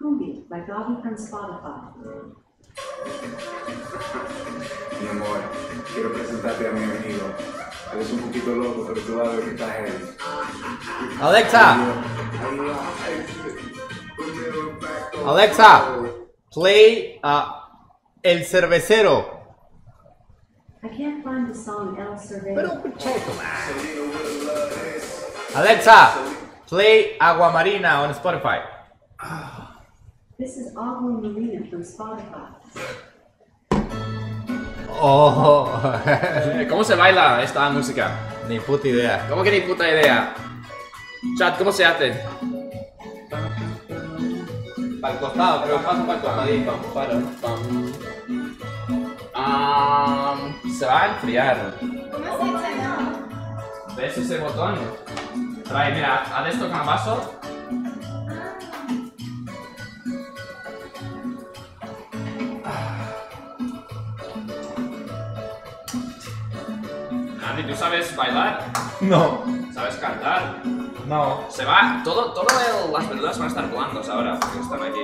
Cumbia by Bobby from Spotify. Mi amor, quiero presentarte a mi amigo. Él es un poquito loco, pero tú vas a ver que está heavy. Alexa, Alexa, play uh, El Cervecero. I can't find the song El Survey. Alexa, play Agua Marina on Spotify. This is Agua Marina from Spotify. Oh, ¿Cómo se baila esta música? ni puta idea. ¿Cómo que ni puta idea? Chat, ¿cómo se hace? Para el costado, que pasa para el costadito. Para, pam. Ah, se va a enfriar. ¿Cómo se no? ¿Ves ese botón? Trae, mira, haz esto con el vaso. Andy, ¿tú sabes bailar? No, ¿Sabes cantar? no. Se va, todo, todo el- las verduras van a estar blandas ahora, porque están aquí.